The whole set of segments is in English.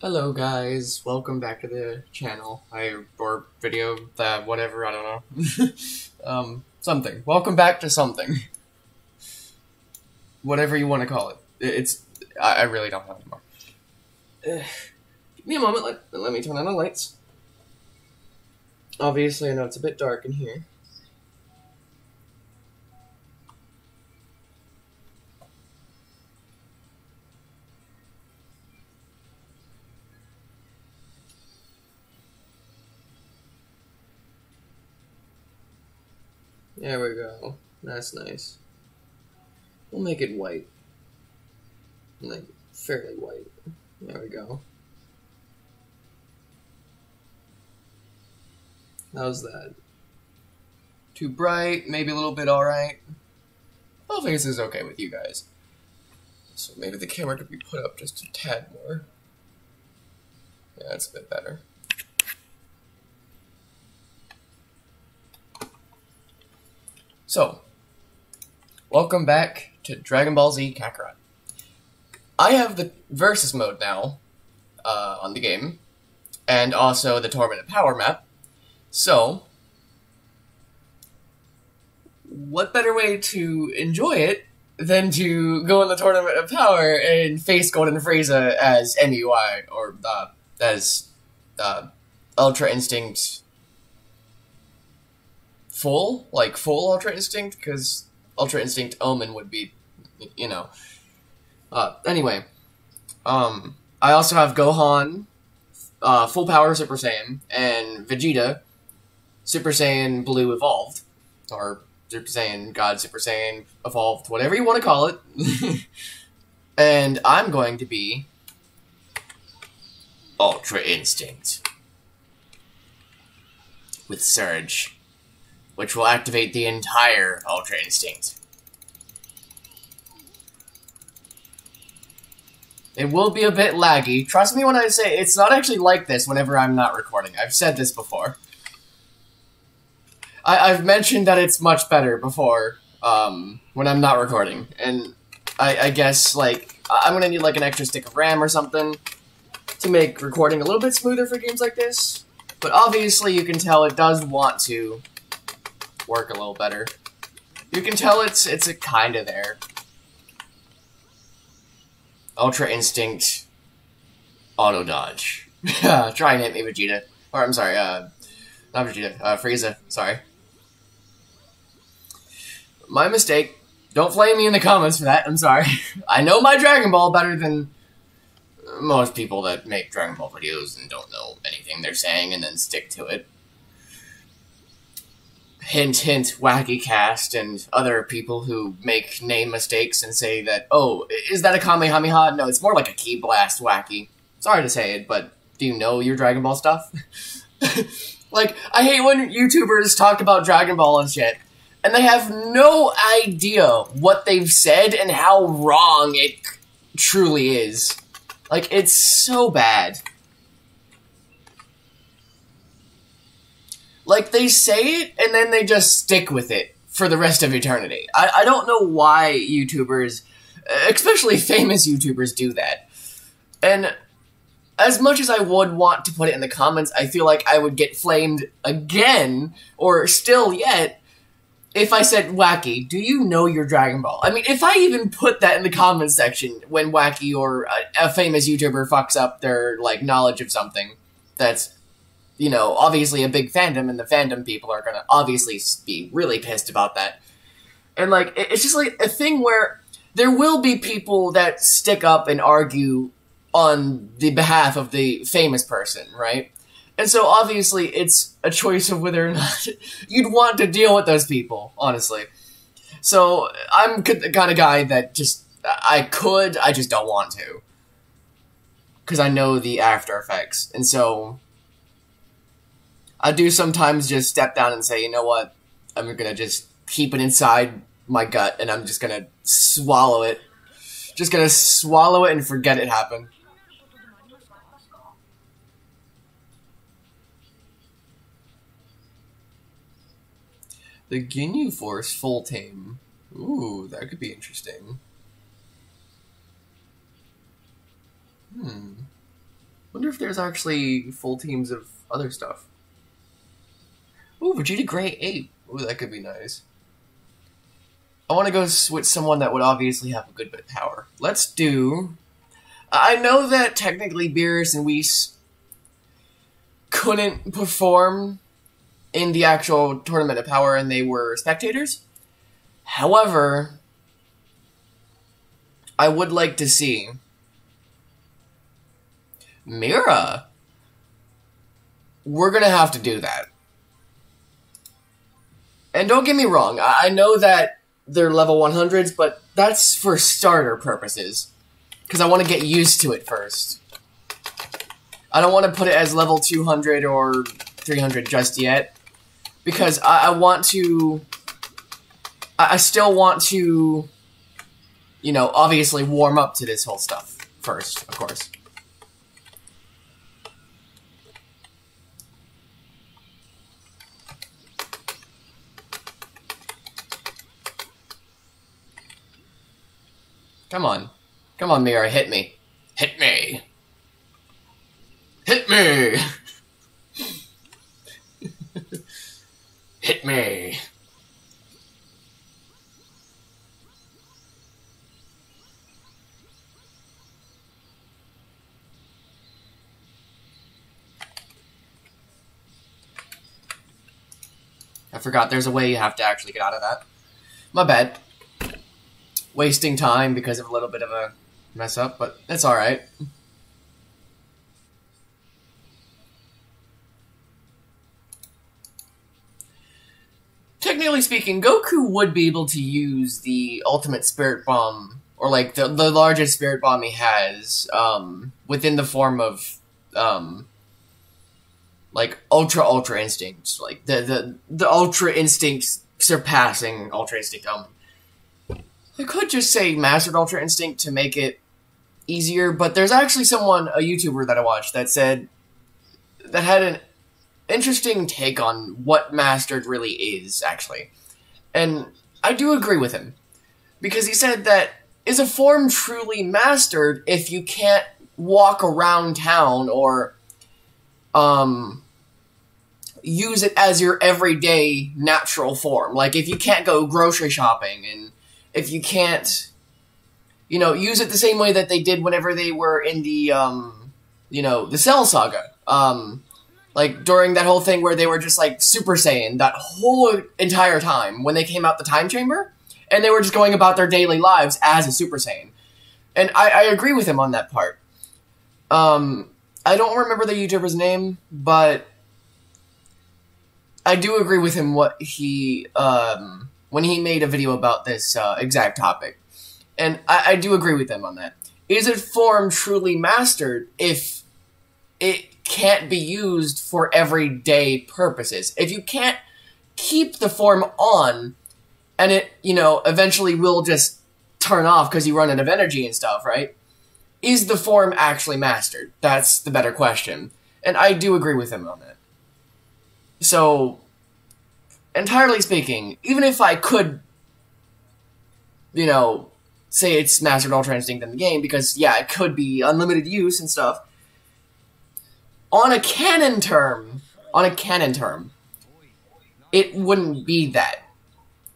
Hello guys, welcome back to the channel. I or video that whatever, I don't know. um something. Welcome back to something. whatever you want to call it. It's I, I really don't know anymore. Uh, give me a moment, let, let me turn on the lights. Obviously I know it's a bit dark in here. There we go. That's nice. We'll make it white. Like, fairly white. There we go. How's that? Too bright, maybe a little bit alright. Hopefully this is okay with you guys. So maybe the camera could be put up just a tad more. Yeah, that's a bit better. So, welcome back to Dragon Ball Z Kakarot. I have the Versus mode now uh, on the game, and also the Tournament of Power map. So, what better way to enjoy it than to go in the Tournament of Power and face Golden Frieza as MUI, or uh, as uh, Ultra Instinct full, like full Ultra Instinct, because Ultra Instinct Omen would be, you know. Uh, anyway, um, I also have Gohan, uh, full power Super Saiyan, and Vegeta, Super Saiyan Blue Evolved, or Super Saiyan God Super Saiyan Evolved, whatever you want to call it. and I'm going to be Ultra Instinct with Surge which will activate the entire Ultra Instinct. It will be a bit laggy. Trust me when I say it's not actually like this whenever I'm not recording. I've said this before. I, have mentioned that it's much better before um, when I'm not recording. And I, I guess, like, I'm going to need, like, an extra stick of RAM or something to make recording a little bit smoother for games like this. But obviously, you can tell it does want to work a little better. You can tell it's it's a kind of there. Ultra Instinct, Auto Dodge. Try and hit me, Vegeta. Or I'm sorry, uh, not Vegeta, uh, Frieza. Sorry. My mistake. Don't flame me in the comments for that. I'm sorry. I know my Dragon Ball better than most people that make Dragon Ball videos and don't know anything they're saying and then stick to it hint hint wacky cast and other people who make name mistakes and say that oh is that a kamehameha? No it's more like a ki blast wacky. Sorry to say it but do you know your dragon ball stuff? Like i hate when youtubers talk about dragon ball and shit and they have no idea what they've said and how wrong it truly is. Like it's so bad Like they say it and then they just stick with it for the rest of eternity. I, I don't know why YouTubers, especially famous YouTubers, do that. And as much as I would want to put it in the comments, I feel like I would get flamed again, or still yet, if I said, Wacky, do you know your Dragon Ball? I mean, if I even put that in the comments section when Wacky or a, a famous YouTuber fucks up their, like, knowledge of something that's you know, obviously a big fandom, and the fandom people are gonna obviously be really pissed about that. And like, it's just like a thing where there will be people that stick up and argue on the behalf of the famous person, right? And so obviously it's a choice of whether or not you'd want to deal with those people, honestly. So I'm the kind of guy that just, I could, I just don't want to. Because I know the after effects. And so I do sometimes just step down and say, you know what, I'm gonna just keep it inside my gut and I'm just gonna swallow it. Just gonna swallow it and forget it happened. The Ginyu Force full tame. Ooh, that could be interesting. Hmm. Wonder if there's actually full teams of other stuff. Ooh, Vegeta Great Ape. Ooh, that could be nice. I want to go with someone that would obviously have a good bit of power. Let's do... I know that technically Beerus and Whis couldn't perform in the actual Tournament of Power and they were spectators. However, I would like to see Mira. We're gonna have to do that. And don't get me wrong, I know that they're level 100s, but that's for starter purposes. Because I want to get used to it first. I don't want to put it as level 200 or 300 just yet. Because I, I want to... I, I still want to, you know, obviously warm up to this whole stuff first, of course. Come on. Come on, Mira, hit me. Hit me. Hit me! hit me. I forgot there's a way you have to actually get out of that. My bad wasting time because of a little bit of a mess up, but that's alright. Technically speaking, Goku would be able to use the ultimate spirit bomb, or like the, the largest spirit bomb he has, um, within the form of, um, like ultra ultra instinct, like the the the ultra instinct surpassing ultra instinct. Um, I could just say Mastered Ultra Instinct to make it easier, but there's actually someone, a YouTuber that I watched, that said that had an interesting take on what Mastered really is, actually. And I do agree with him. Because he said that is a form truly mastered if you can't walk around town or um use it as your everyday natural form. Like if you can't go grocery shopping and if you can't, you know, use it the same way that they did whenever they were in the, um, you know, the Cell Saga. Um, like during that whole thing where they were just like Super Saiyan that whole entire time when they came out the time chamber, and they were just going about their daily lives as a Super Saiyan. And I, I agree with him on that part. Um, I don't remember the YouTuber's name, but I do agree with him what he um when he made a video about this uh, exact topic. And I, I do agree with them on that. Is a form truly mastered if it can't be used for everyday purposes? If you can't keep the form on, and it, you know, eventually will just turn off because you run out of energy and stuff, right? Is the form actually mastered? That's the better question. And I do agree with him on that. So, entirely speaking, even if I could, you know, say it's Mastered Ultra Instinct in the game, because, yeah, it could be unlimited use and stuff, on a canon term, on a canon term, it wouldn't be that.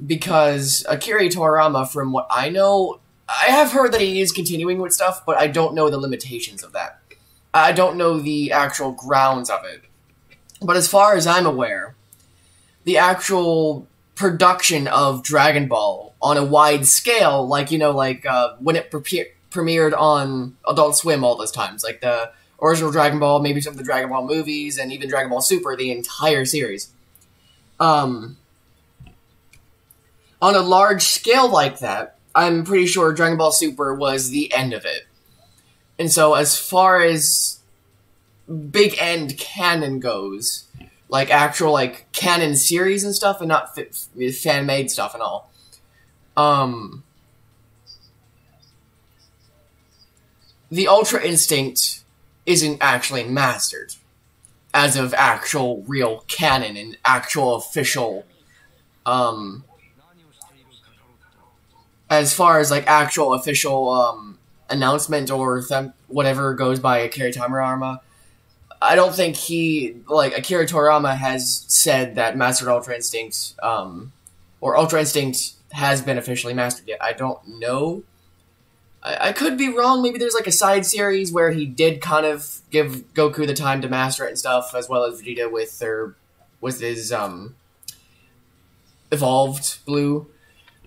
Because Akira Toriyama, from what I know, I have heard that he is continuing with stuff, but I don't know the limitations of that. I don't know the actual grounds of it. But as far as I'm aware, the actual production of Dragon Ball on a wide scale, like you know, like uh, when it pre- premiered on Adult Swim all those times, like the original Dragon Ball, maybe some of the Dragon Ball movies, and even Dragon Ball Super, the entire series. Um, on a large scale like that, I'm pretty sure Dragon Ball Super was the end of it. And so, as far as big end canon goes, like actual like canon series and stuff, and not fan made stuff and all. Um, the Ultra Instinct isn't actually mastered as of actual real canon and actual official um as far as like actual official um announcement or whatever goes by a Akira Toriyama. I don't think he like Akira Toriyama has said that Mastered Ultra Instinct um, or Ultra Instinct has been officially mastered yet. I don't know. I, I could be wrong. Maybe there's like a side series where he did kind of give Goku the time to master it and stuff, as well as Vegeta with their with his um evolved blue.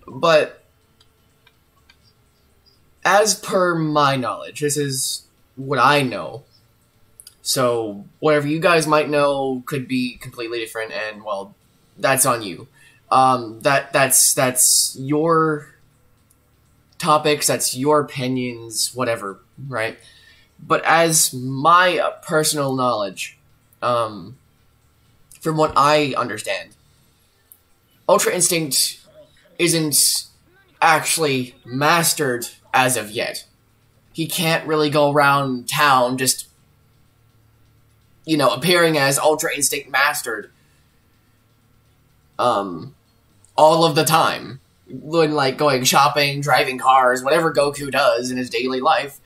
But as per my knowledge, this is what I know. So whatever you guys might know could be completely different, and well, that's on you. Um, that that's that's your topics, that's your opinions, whatever, right? But as my personal knowledge, um, from what I understand, Ultra Instinct isn't actually mastered as of yet. He can't really go around town just, you know, appearing as Ultra Instinct mastered. Um, all of the time. When, like, going shopping, driving cars, whatever Goku does in his daily life.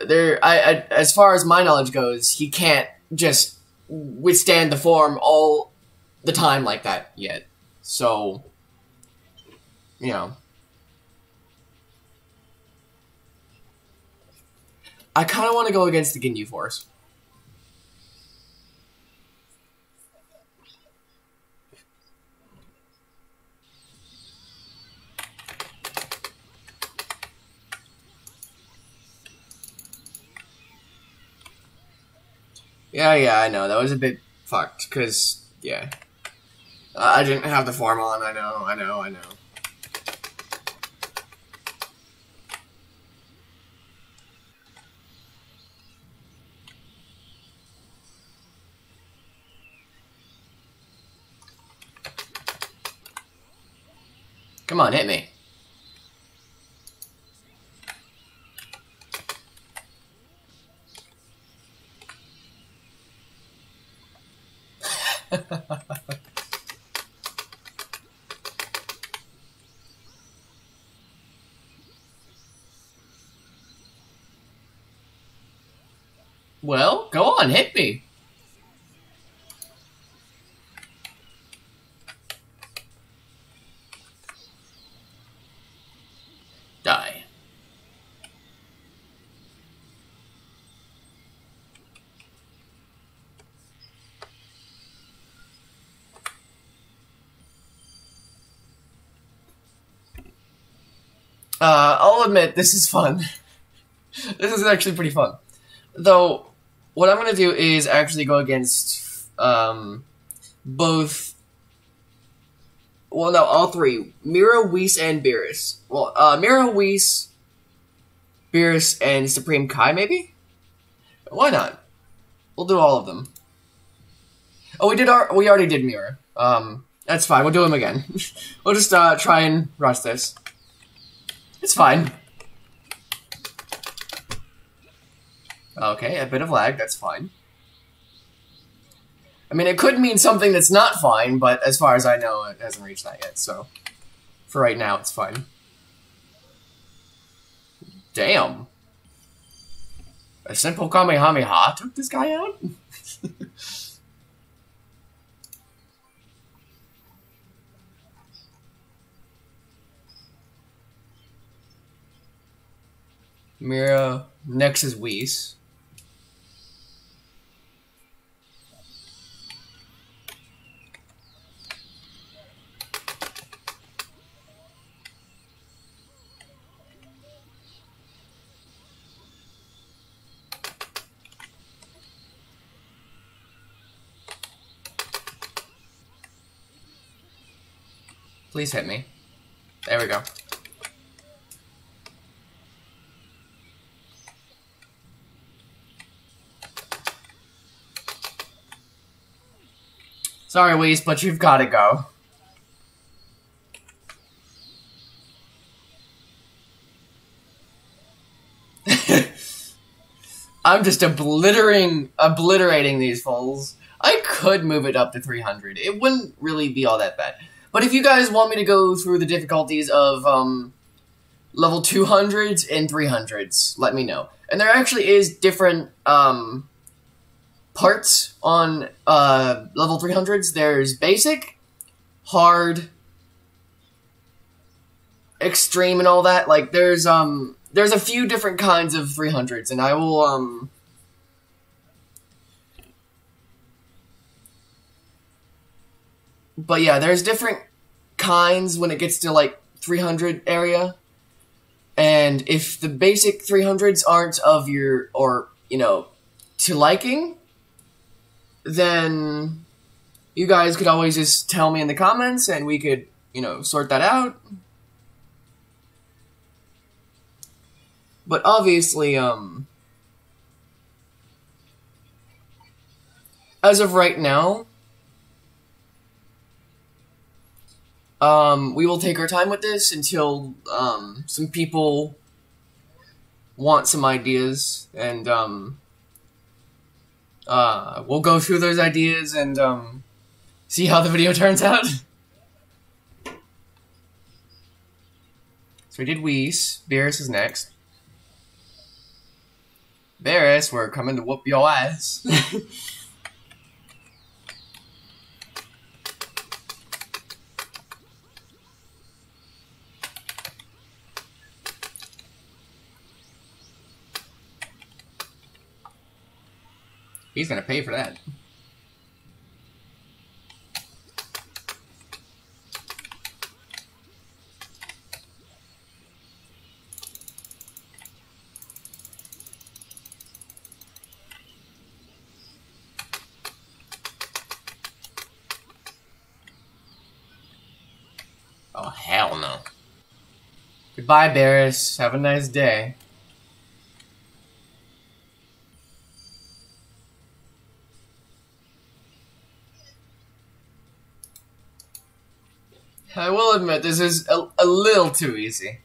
There, I, I, as far as my knowledge goes, he can't just withstand the form all the time like that yet. So, you know. I kind of want to go against the Ginyu Force. Yeah, yeah, I know. That was a bit fucked, because, yeah. I didn't have the form on, I know, I know, I know. Come on, hit me. well, go on, hit me. Die. Uh, I'll admit, this is fun. this is actually pretty fun. Though, what I'm gonna do is actually go against, um, both well, no, all three. Mira, Whis, and Beerus. Well, uh, Mira, Whis, Beerus, and Supreme Kai, maybe? Why not? We'll do all of them. Oh, we did our- we already did Mira. Um, that's fine, we'll do them again. we'll just, uh, try and rush this. It's fine. Okay, a bit of lag, that's fine. I mean, it could mean something that's not fine, but as far as I know, it hasn't reached that yet, so... For right now, it's fine. Damn. A simple Kamehameha took this guy out? Mira, next is Whis. Please hit me. There we go. Sorry, Whis, but you've got to go. I'm just obliterating, obliterating these fools. I could move it up to 300. It wouldn't really be all that bad. But if you guys want me to go through the difficulties of um, level 200s and 300s, let me know. And there actually is different um, parts on uh, level 300s. There's basic, hard, extreme, and all that. Like there's um there's a few different kinds of 300s, and I will um. But yeah, there's different kinds when it gets to like 300 area. And if the basic 300s aren't of your, or, you know, to liking, then you guys could always just tell me in the comments and we could, you know, sort that out. But obviously, um, as of right now, Um, we will take our time with this until um, some people want some ideas, and um, uh, we'll go through those ideas and um, see how the video turns out. so we did Whis. Beerus is next. Beerus, we're coming to whoop your ass. He's gonna pay for that. Oh, hell no. Goodbye, Beerus. Have a nice day. I will admit this is a, a little too easy.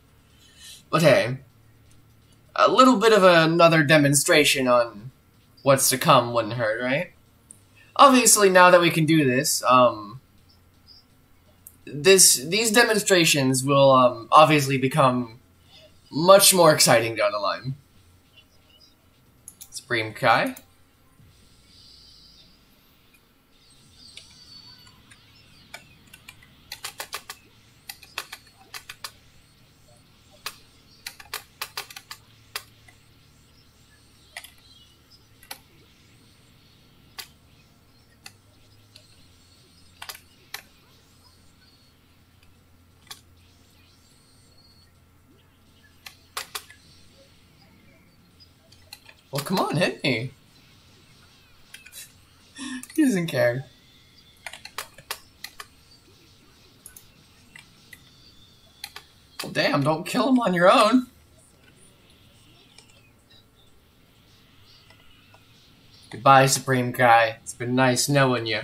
But hey, a little bit of another demonstration on what's to come wouldn't hurt, right? Obviously, now that we can do this, um, this these demonstrations will um, obviously become much more exciting down the line. Supreme Kai. Well, come on, hit me. he doesn't care. Well, damn, don't kill him on your own. Goodbye, Supreme Kai. It's been nice knowing you.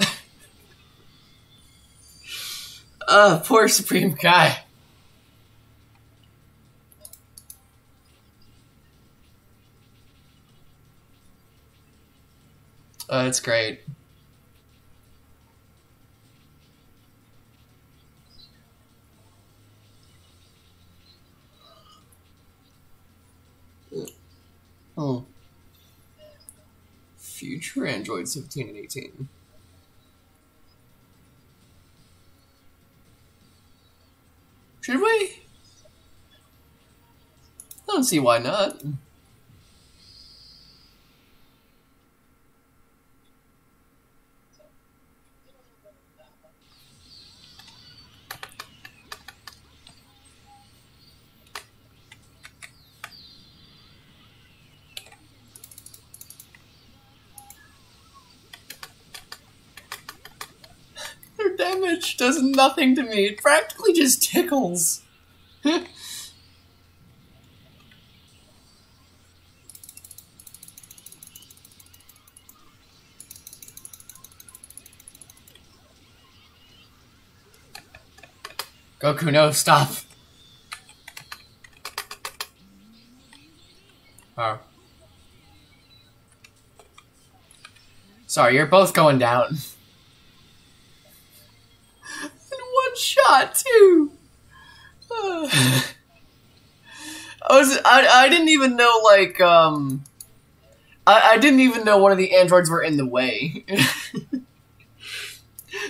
Ugh, ah, poor Supreme Kai. Uh, it's great. Oh. Future Android 17 and 18. Should we? I don't see why not. Their damage does nothing to me. It practically just tickles. Goku, no, stop. Oh. Sorry, you're both going down. Shot too. I was I, I didn't even know like um I, I didn't even know one of the androids were in the way.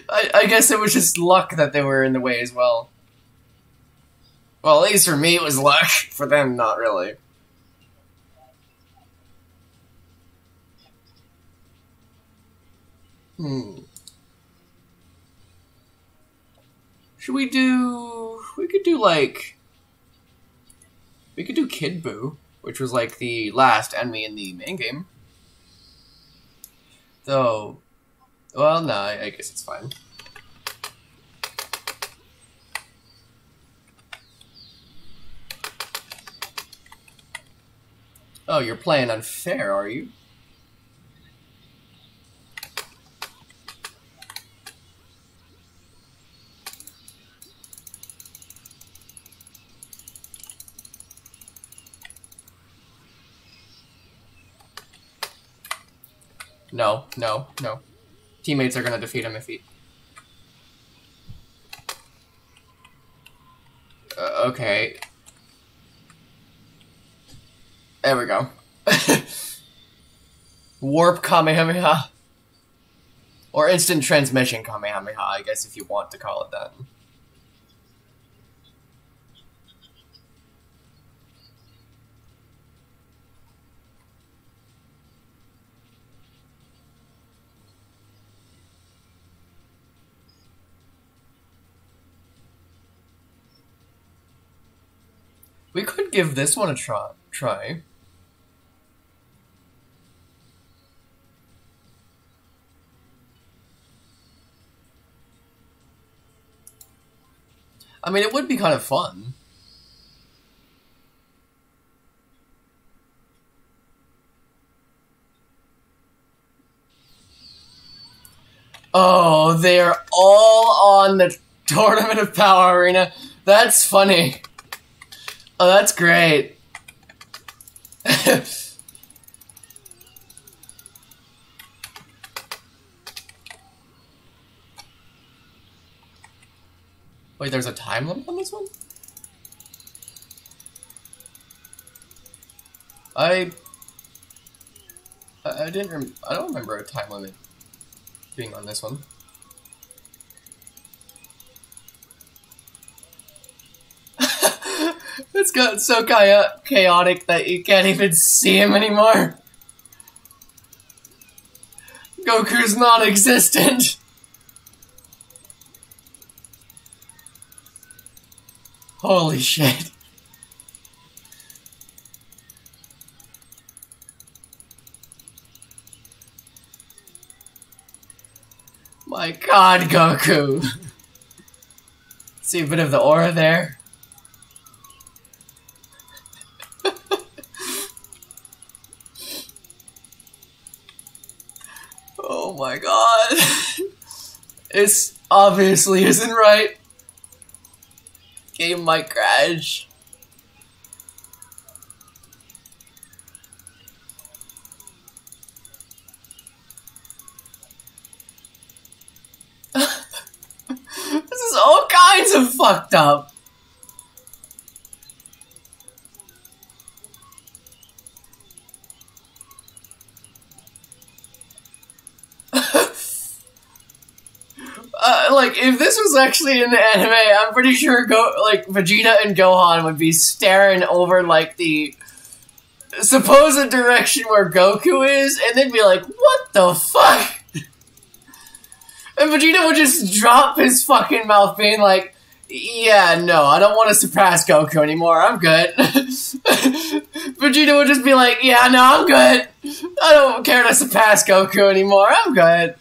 I, I guess it was just luck that they were in the way as well. Well, at least for me it was luck. For them, not really. Hmm. Should we do... We could do, like... We could do Kid Buu, which was, like, the last enemy in the main game. Though... Well, no, I guess it's fine. Oh, you're playing unfair, are you? No, no, no. Teammates are gonna defeat him if he... Uh, okay. There we go. Warp Kamehameha. Or instant transmission Kamehameha, I guess if you want to call it that. We could give this one a try. try. I mean, it would be kind of fun. Oh, they're all on the Tournament of Power Arena. That's funny. Oh, that's great. Wait, there's a time limit on this one? I... I, didn't I don't remember a time limit being on this one. It's got so chaotic that you can't even see him anymore. Goku's non-existent. Holy shit. My god, Goku! See a bit of the aura there? My god. This obviously isn't right game might crash. this is all kinds of fucked up. Uh, like if this was actually in the anime, I'm pretty sure go like Vegeta and Gohan would be staring over like the supposed direction where Goku is, and they'd be like, "What the fuck?" And Vegeta would just drop his fucking mouth, being like, "Yeah, no, I don't want to surpass Goku anymore. I'm good." Vegeta would just be like, "Yeah, no, I'm good. I don't care to surpass Goku anymore. I'm good."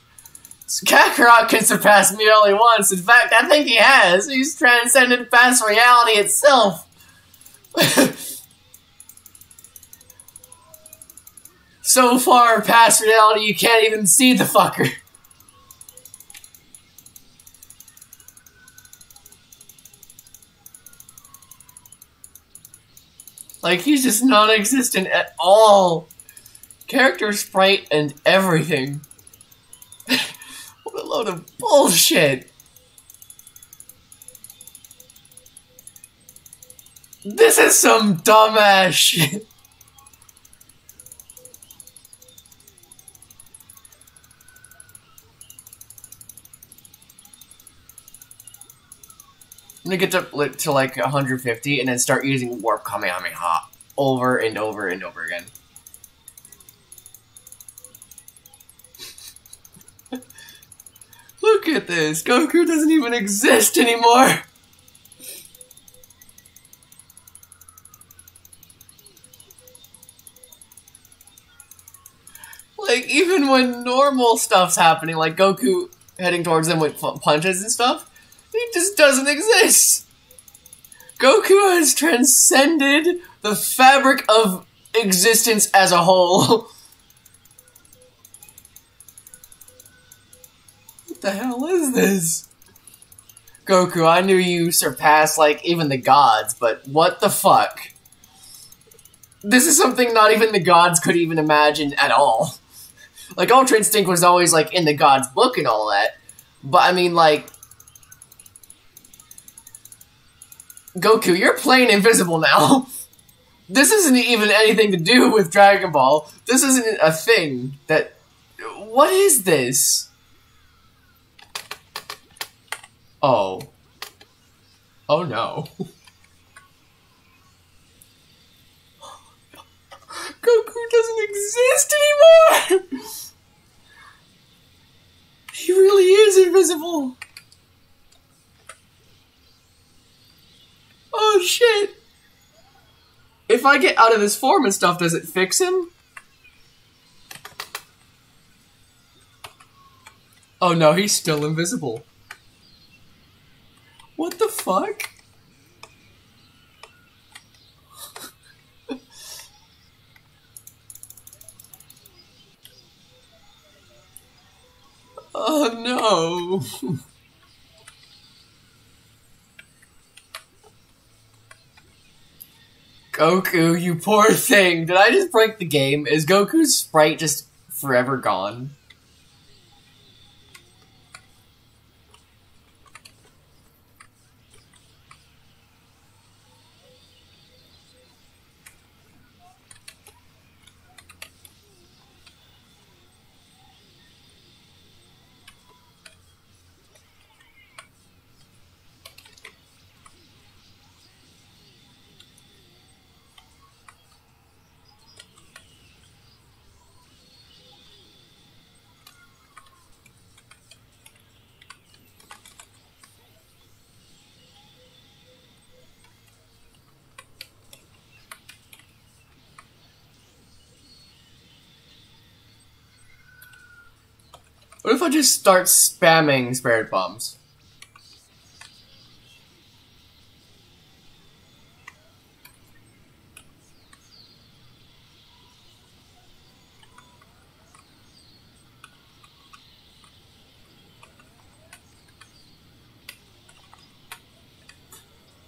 Kakarot can surpass me only once. In fact, I think he has. He's transcended past reality itself. so far past reality, you can't even see the fucker. Like, he's just non-existent at all. Character sprite and everything. What a load of bullshit! This is some dumbass shit! I'm gonna get to, to like 150 and then start using Warp Kamehameha over and over and over again. Look at this! Goku doesn't even exist anymore! Like, even when normal stuff's happening, like Goku heading towards them with punches and stuff, he just doesn't exist. Goku has transcended the fabric of existence as a whole. what the hell is this? Goku, I knew you surpassed, like, even the gods, but what the fuck? This is something not even the gods could even imagine at all. Like, Ultra Instinct was always, like, in the gods' book and all that, but I mean, like, Goku, you're playing invisible now. this isn't even anything to do with Dragon Ball. This isn't a thing that. What is this? Oh. Oh no. Goku doesn't exist anymore! he really is invisible! Oh shit! If I get out of this form and stuff, does it fix him? Oh no, he's still invisible. What the fuck? oh no. Goku, you poor thing. Did I just break the game? Is Goku's sprite just forever gone? What if I just start spamming spirit bombs?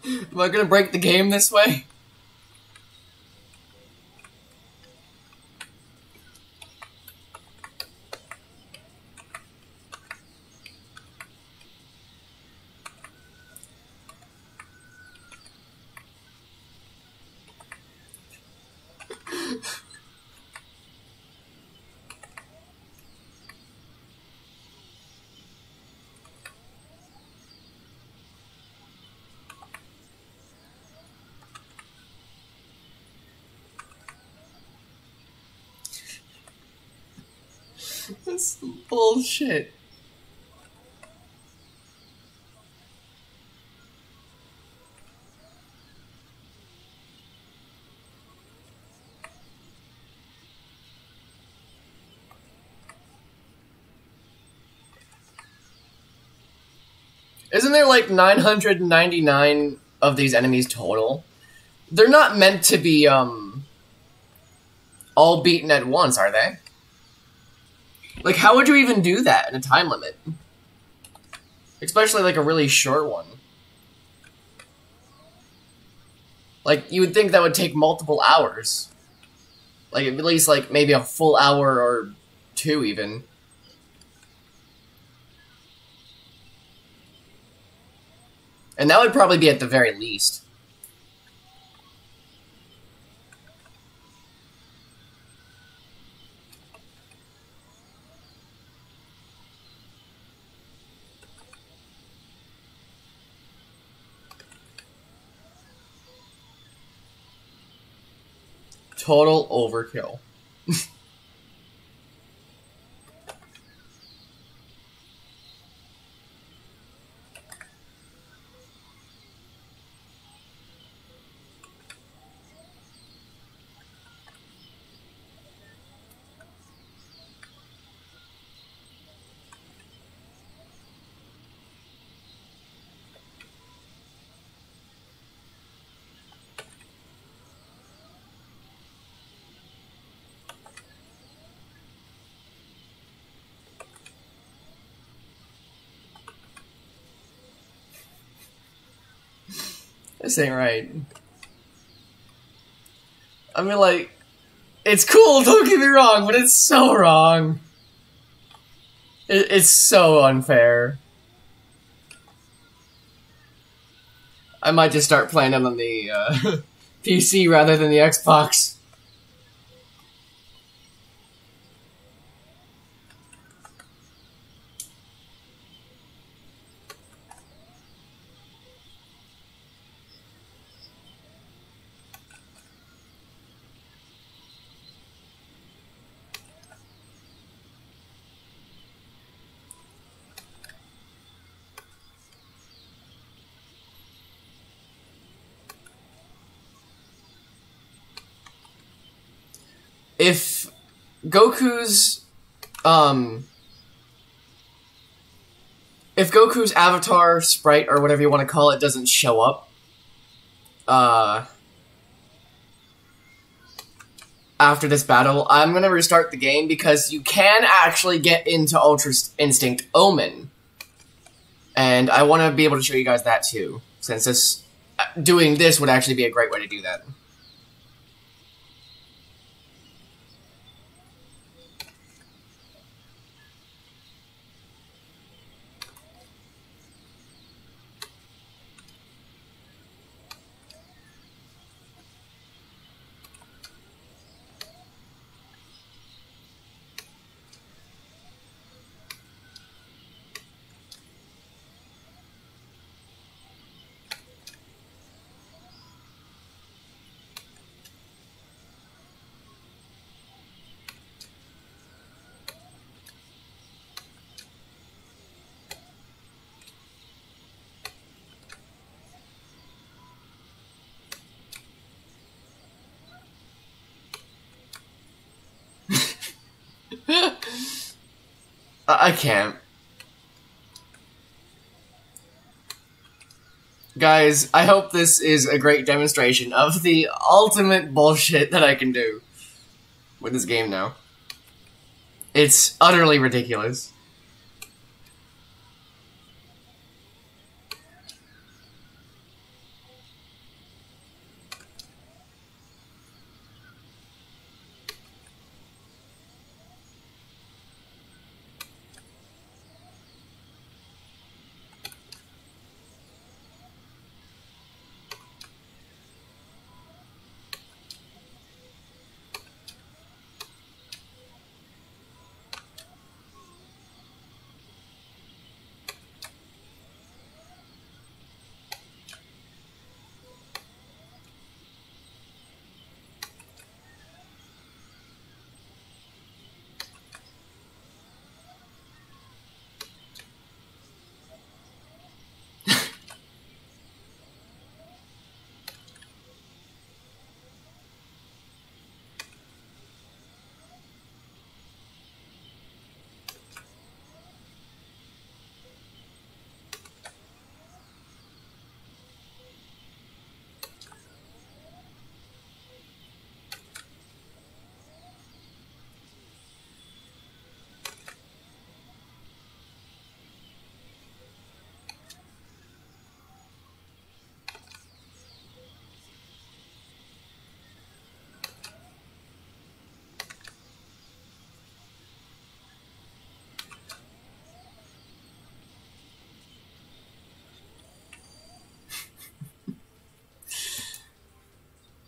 Am I gonna break the game this way? That's bullshit. Isn't there like 999 of these enemies total? They're not meant to be, um, all beaten at once, are they? Like, how would you even do that in a time limit? Especially like a really short one. Like, you would think that would take multiple hours. Like, at least, like, maybe a full hour or two, even. And that would probably be at the very least. Total overkill. This ain't right. I mean, like, it's cool, don't get me wrong, but it's so wrong. It, it's so unfair. I might just start playing it on the uh, PC rather than the Xbox. If Goku's um if Goku's avatar sprite or whatever you want to call it doesn't show up uh after this battle, I'm going to restart the game because you can actually get into Ultra Instinct Omen. And I want to be able to show you guys that too, since this doing this would actually be a great way to do that. I can't. Guys, I hope this is a great demonstration of the ultimate bullshit that I can do with this game now. It's utterly ridiculous.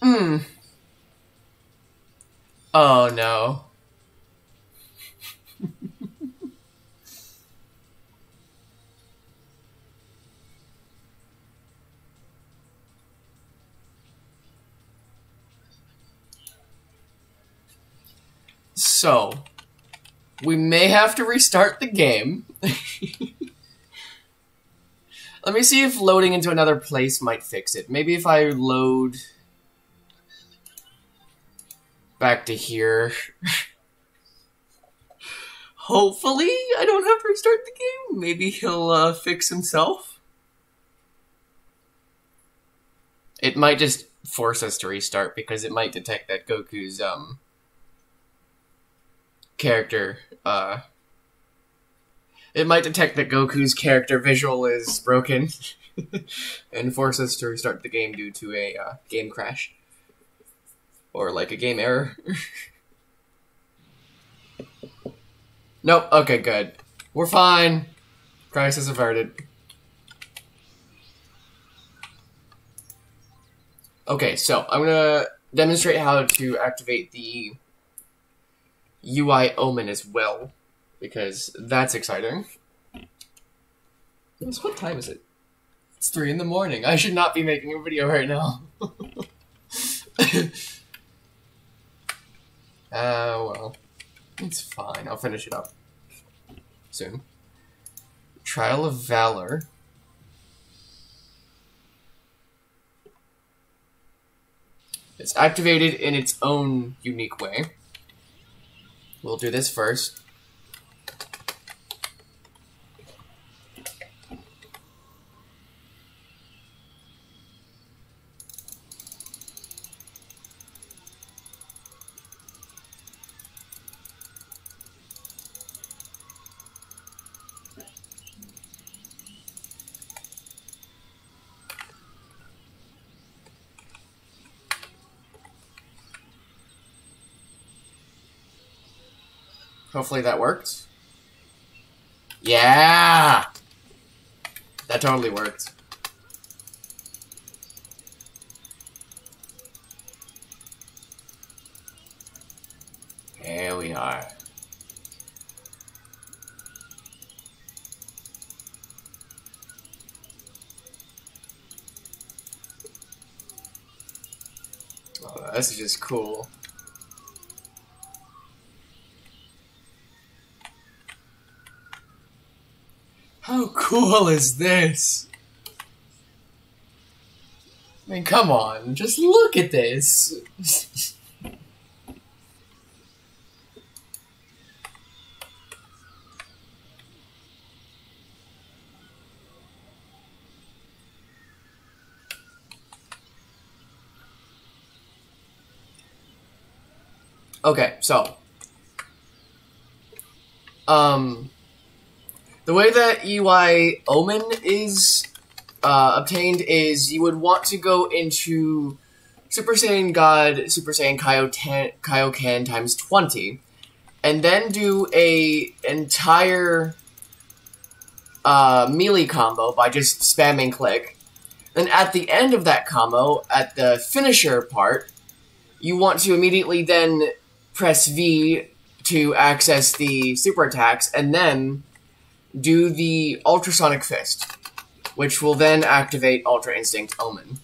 Hmm. Oh no. So, we may have to restart the game. Let me see if loading into another place might fix it. Maybe if I load back to here. Hopefully, I don't have to restart the game. Maybe he'll uh, fix himself. It might just force us to restart because it might detect that Goku's um character uh it might detect that Goku's character visual is broken and force us to restart the game due to a uh, game crash or like a game error. nope. Okay, good. We're fine. Crisis averted. Okay, so I'm gonna demonstrate how to activate the UI Omen as well, because that's exciting. Yes, what time is it? It's three in the morning. I should not be making a video right now. Uh, well. It's fine. I'll finish it up soon. Trial of Valor. It's activated in its own unique way. We'll do this first. Hopefully that worked. Yeah! That totally worked. Here we are. Oh, this is just cool. How cool is this? I mean, come on, just look at this. okay, so um the way that UI Omen is uh, obtained is you would want to go into Super Saiyan God, Super Saiyan Kaioken, Kaioken times 20, and then do a entire uh, melee combo by just spamming click. Then at the end of that combo, at the finisher part, you want to immediately then press V to access the super attacks, and then do the Ultrasonic Fist, which will then activate Ultra Instinct Omen.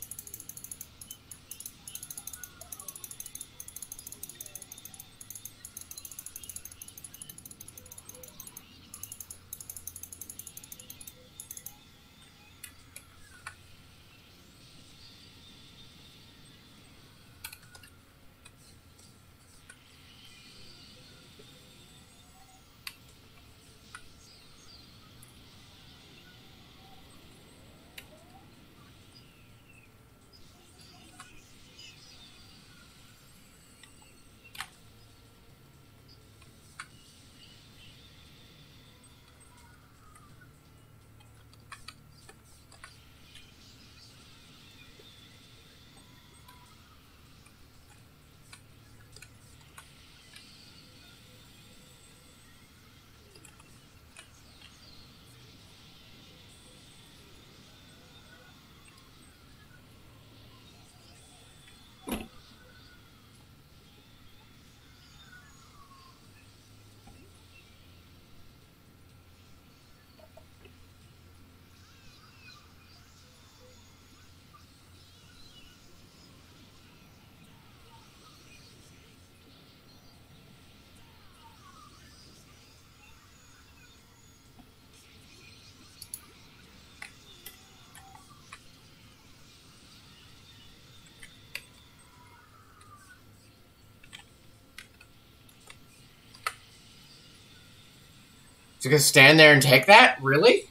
Just gonna stand there and take that? Really?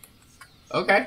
Okay.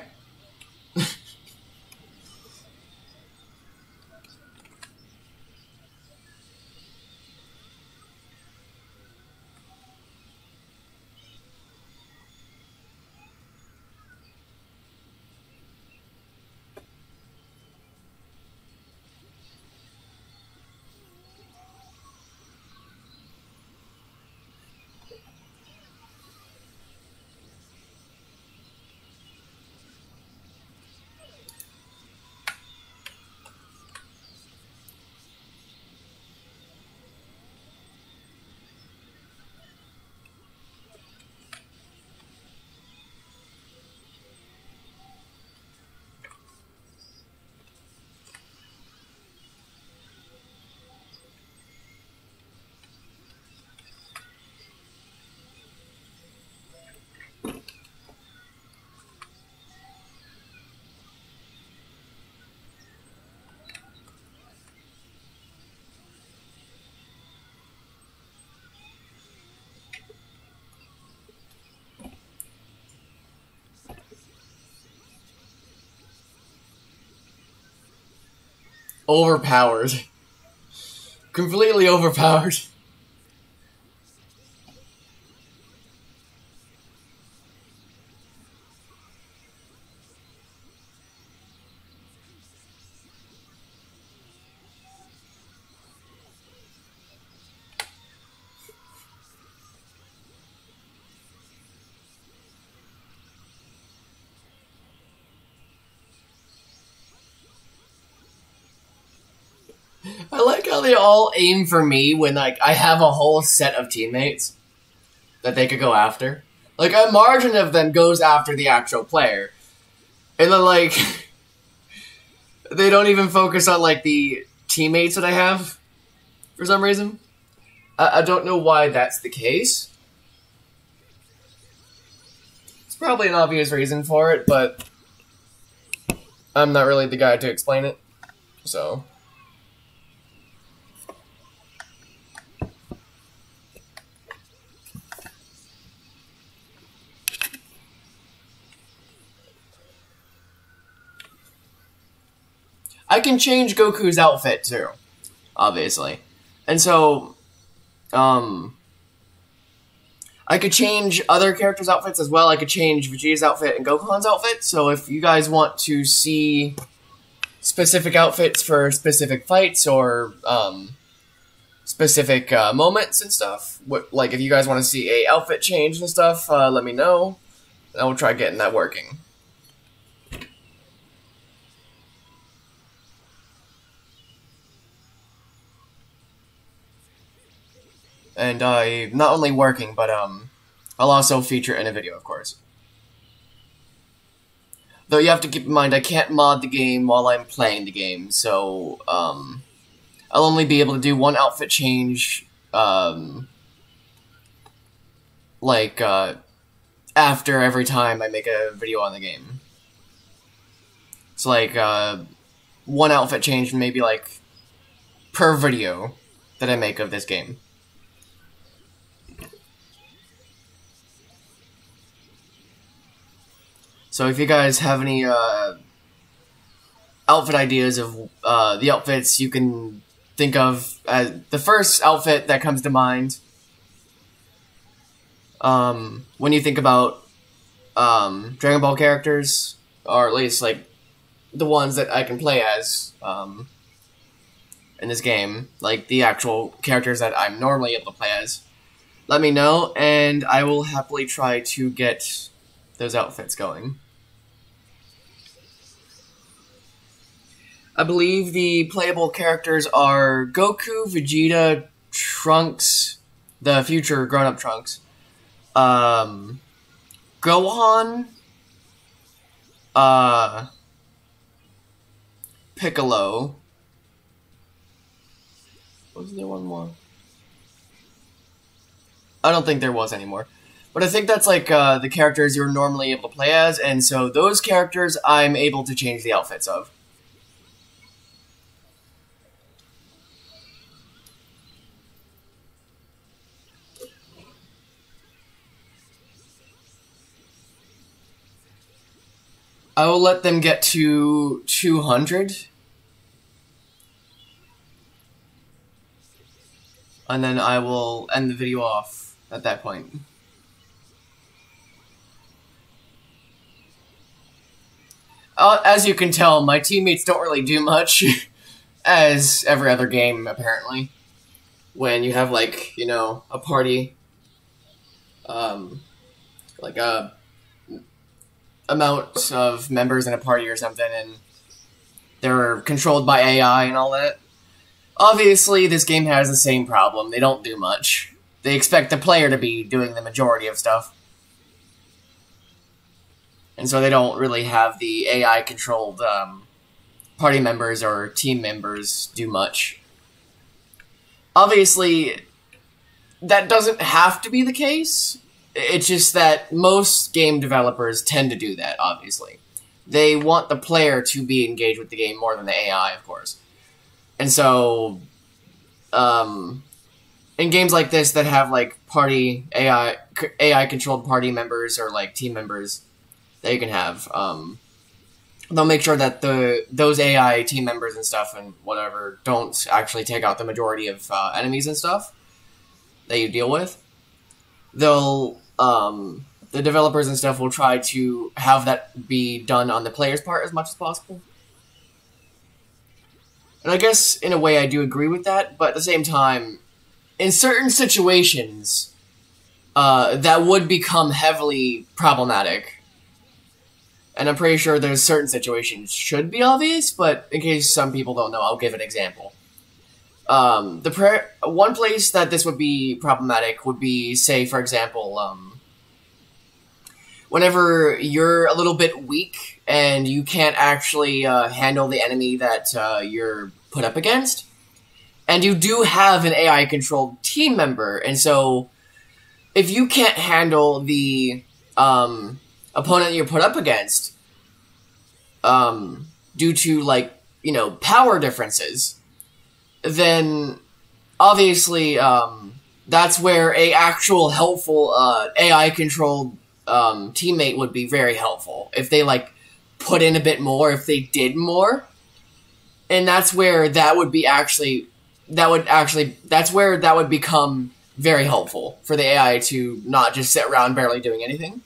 Overpowered. Completely overpowered. They all aim for me when like I have a whole set of teammates that they could go after. Like a margin of them goes after the actual player. And then like they don't even focus on like the teammates that I have for some reason. I, I don't know why that's the case. It's probably an obvious reason for it, but I'm not really the guy to explain it. So I can change Goku's outfit too, obviously. And so, um, I could change other characters' outfits as well. I could change Vegeta's outfit and Gohan's outfit. So if you guys want to see specific outfits for specific fights or um, specific uh, moments and stuff, what, like if you guys want to see a outfit change and stuff, uh, let me know. I will try getting that working. And I not only working, but um, I'll also feature in a video, of course. Though you have to keep in mind, I can't mod the game while I'm playing the game, so um, I'll only be able to do one outfit change, um, like uh, after every time I make a video on the game. It's like uh, one outfit change, maybe like per video that I make of this game. So if you guys have any uh, outfit ideas of uh, the outfits you can think of, uh, the first outfit that comes to mind um, when you think about um, Dragon Ball characters, or at least like the ones that I can play as um, in this game, like the actual characters that I'm normally able to play as, let me know, and I will happily try to get those outfits going. I believe the playable characters are Goku, Vegeta, Trunks, the future grown-up Trunks, um, Gohan, uh, Piccolo. Was there one more? I don't think there was anymore. But I think that's like uh, the characters you're normally able to play as, and so those characters I'm able to change the outfits of. I will let them get to 200. And then I will end the video off at that point. Uh, as you can tell, my teammates don't really do much, as every other game, apparently. When you have, like, you know, a party, um, like a amount of members in a party or something, and they're controlled by AI and all that. Obviously, this game has the same problem. They don't do much. They expect the player to be doing the majority of stuff. And so they don't really have the AI controlled um, party members or team members do much. Obviously, that doesn't have to be the case. It's just that most game developers tend to do that, obviously. They want the player to be engaged with the game more than the AI, of course. And so, um, in games like this that have like party AI AI controlled party members or like team members that you can have, um, they'll make sure that the those AI team members and stuff and whatever don't actually take out the majority of uh, enemies and stuff that you deal with. They'll um, the developers and stuff will try to have that be done on the player's part as much as possible. And I guess in a way I do agree with that, but at the same time, in certain situations, uh, that would become heavily problematic. And I'm pretty sure there's certain situations should be obvious, but in case some people don't know, I'll give an example. Um, the one place that this would be problematic would be, say, for example, um, whenever you're a little bit weak and you can't actually uh, handle the enemy that uh, you're put up against, and you do have an AI controlled team member, and so if you can't handle the um, opponent you're put up against, um, due to like you know power differences then obviously um, that's where a actual helpful uh, AI controlled um, teammate would be very helpful if they like put in a bit more, if they did more, and that's where that would be actually that would actually that's where that would become very helpful for the AI to not just sit around barely doing anything.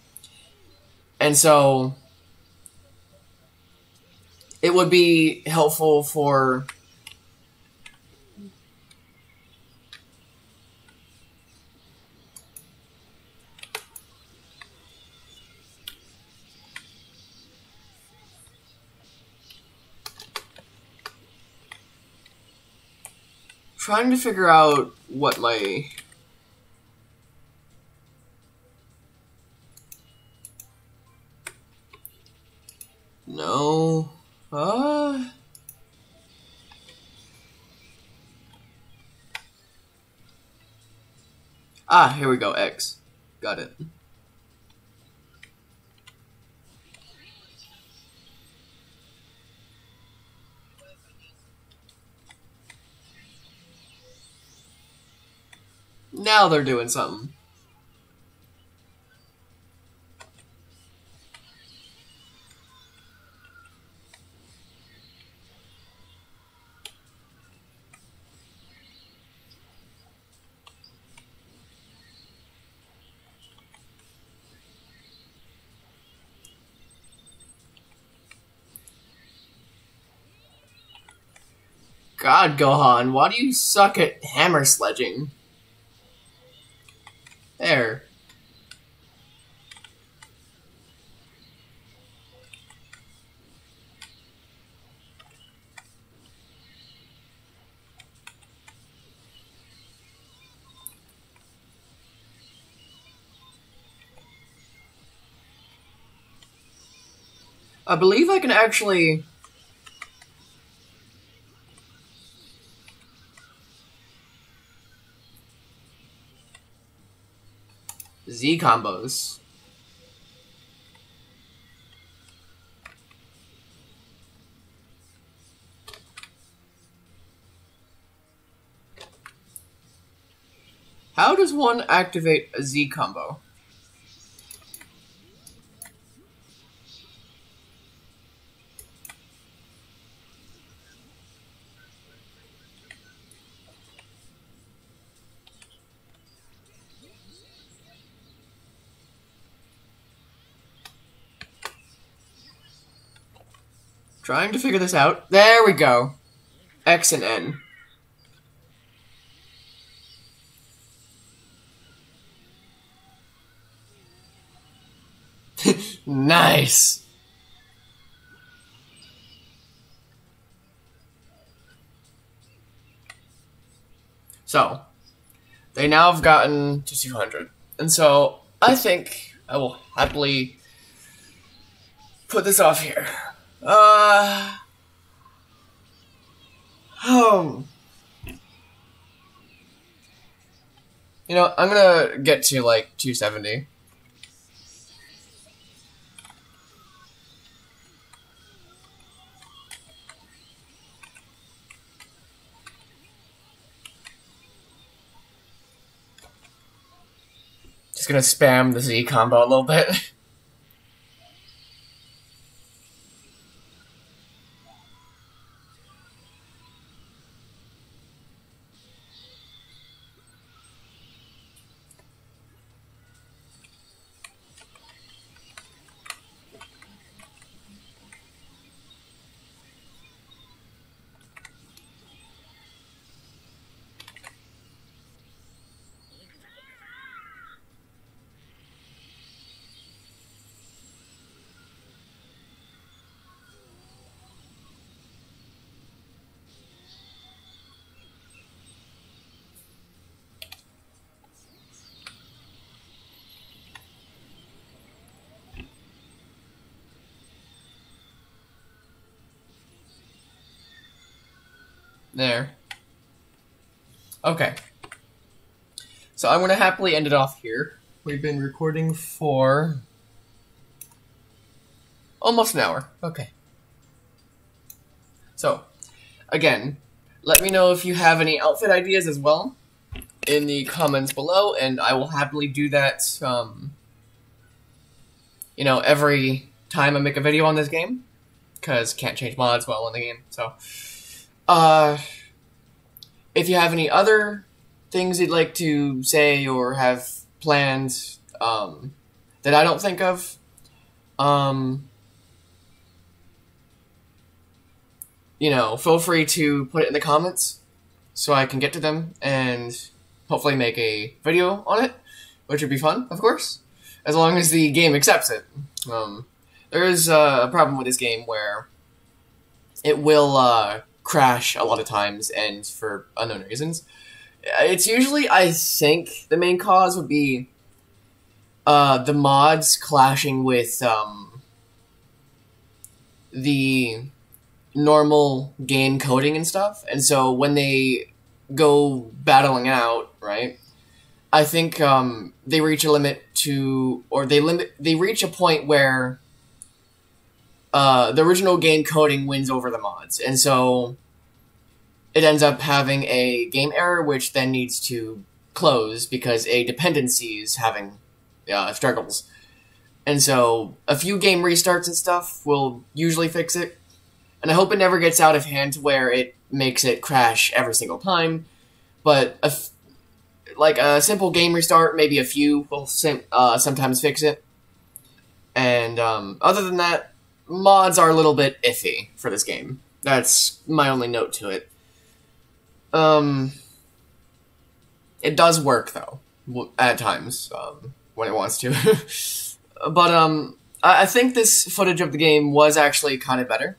And so it would be helpful for trying to figure out what my No. Uh Ah, here we go, X. Got it. Now they're doing something. God, Gohan, why do you suck at hammer sledging? There. I believe I can actually Z combos. How does one activate a Z combo? Trying to figure this out. There we go. X and N. nice. So, they now have gotten to 200. And so, I think I will happily put this off here. Uh. Um. You know, I'm gonna get to like 270. Just gonna spam the Z combo a little bit. There. Okay. So I'm going to happily end it off here. We've been recording for almost an hour. Okay. So, again, let me know if you have any outfit ideas as well in the comments below, and I will happily do that, um, you know, every time I make a video on this game, because can't change mods while in the game, so... Uh, if you have any other things you'd like to say or have planned um, that I don't think of, um, you know, feel free to put it in the comments so I can get to them and hopefully make a video on it, which would be fun, of course, as long as the game accepts it. Um, there is uh, a problem with this game where it will uh, crash a lot of times and for unknown reasons. It's usually, I think, the main cause would be uh, the mods clashing with um, the normal game coding and stuff. And so when they go battling out, right? I think um, they reach a limit to, or they limit, they reach a point where uh, the original game coding wins over the mods, and so it ends up having a game error, which then needs to close because a dependency is having uh, struggles. And so a few game restarts and stuff will usually fix it. And I hope it never gets out of hand to where it makes it crash every single time. But a like a simple game restart, maybe a few will uh, sometimes fix it. And um, other than that, mods are a little bit iffy for this game. That's my only note to it. Um, it does work though at times um, when it wants to. but um, I think this footage of the game was actually kind of better.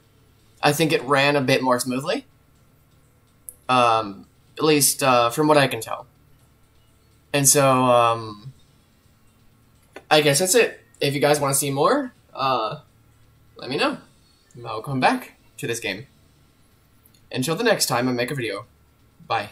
I think it ran a bit more smoothly. Um, at least uh, from what I can tell. And so, um, I guess that's it. If you guys want to see more, uh, let me know. I'll come back to this game. Until the next time I make a video. Bye.